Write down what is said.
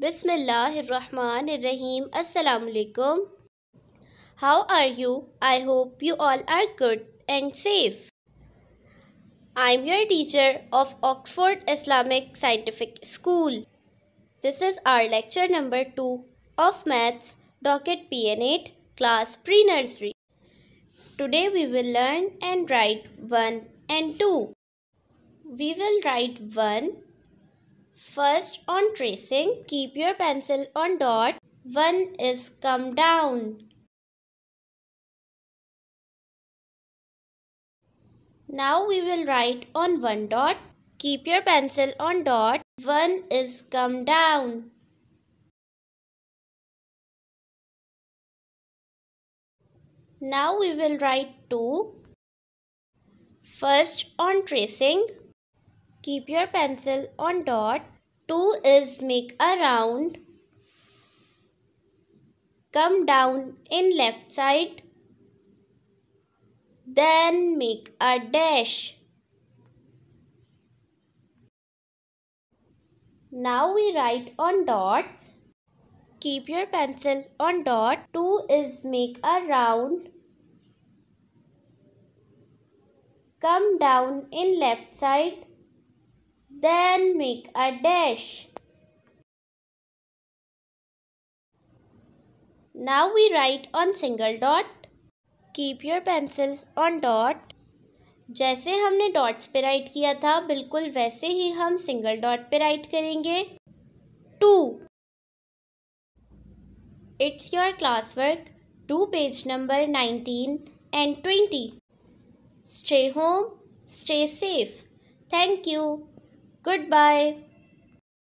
Bismillahirrahmanirrahim. Assalamu alaikum. How are you? I hope you all are good and safe. I'm your teacher of Oxford Islamic Scientific School. This is our lecture number 2 of Maths, Docket PN8, Class Pre-Nursery. Today we will learn and write 1 and 2. We will write 1 First on tracing, keep your pencil on dot. 1 is come down. Now we will write on 1 dot. Keep your pencil on dot. 1 is come down. Now we will write 2. First on tracing, keep your pencil on dot. 2 is make a round. Come down in left side. Then make a dash. Now we write on dots. Keep your pencil on dot. 2 is make a round. Come down in left side. Then make a dash. Now we write on single dot. Keep your pencil on dot जैसे हमने dots पे right किया था, बिल्कुल वैसे ही हम single dot पे राइट करेंगे. To it's your class work to page number nineteen and twenty stay home stay safe thank you Goodbye.